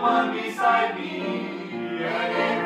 one beside me.